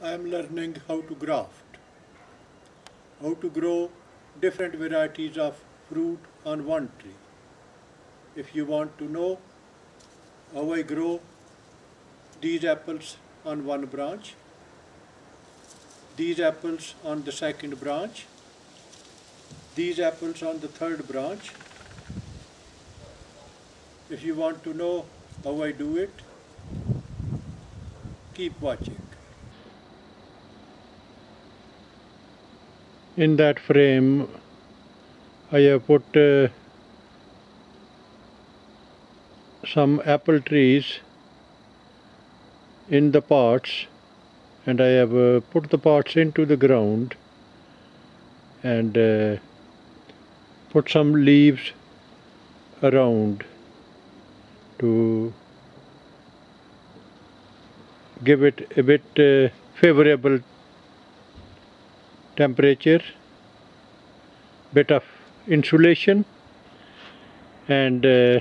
I am learning how to graft, how to grow different varieties of fruit on one tree. If you want to know how I grow these apples on one branch, these apples on the second branch, these apples on the third branch. If you want to know how I do it, keep watching. In that frame, I have put uh, some apple trees in the pots and I have uh, put the pots into the ground and uh, put some leaves around to give it a bit uh, favorable temperature bit of insulation and uh,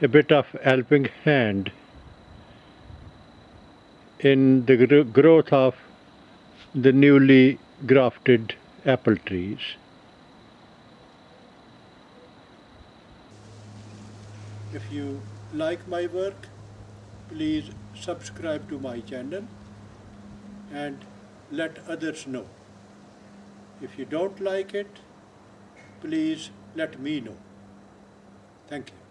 a bit of helping hand in the gr- growth of the newly grafted apple trees. If you like my work, please subscribe to my channel and let others know. If you don't like it, please let me know. Thank you.